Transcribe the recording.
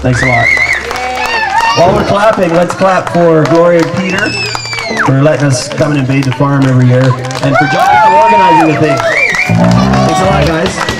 Thanks a lot. While we're clapping, let's clap for Gloria and Peter for letting us come and invade the farm every year, and for John for organizing the thing. Thanks a lot, guys.